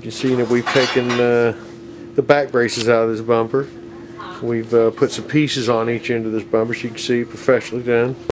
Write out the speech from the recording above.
You can see that we've taken uh, the back braces out of this bumper. We've uh, put some pieces on each end of this bumper so you can see professionally done.